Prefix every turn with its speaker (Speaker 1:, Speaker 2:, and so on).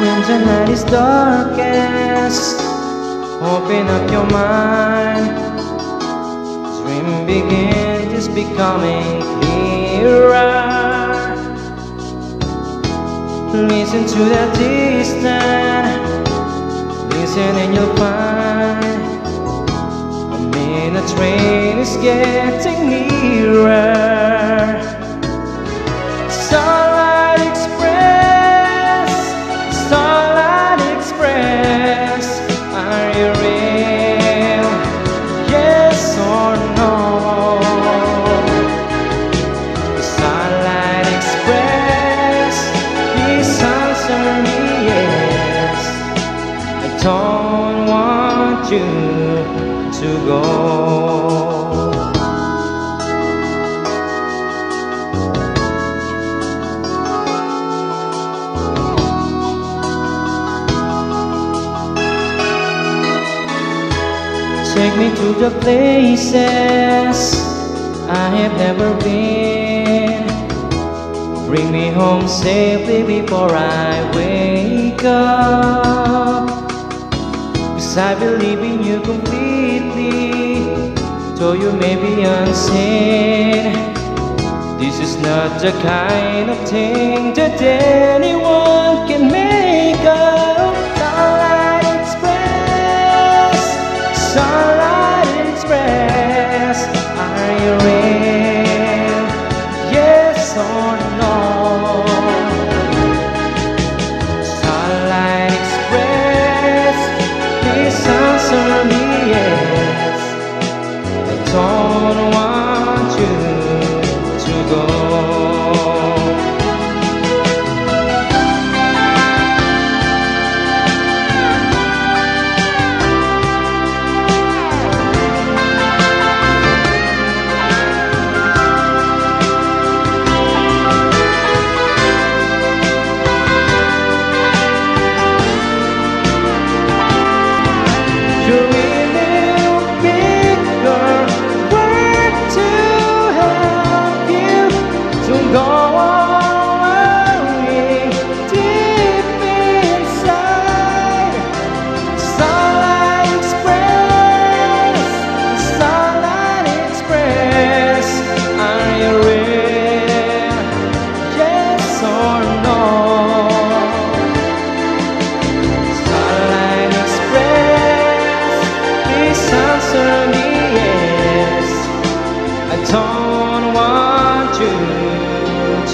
Speaker 1: When the night is darkest Open up your mind. Dream begins becoming clearer. Listen to the distance. Listen and you'll find A minute train is getting nearer to go Take me to the places I have never been. Bring me home safely before I wake up. I believe in you completely, though you may be unseen. This is not the kind of thing that anyone can make I don't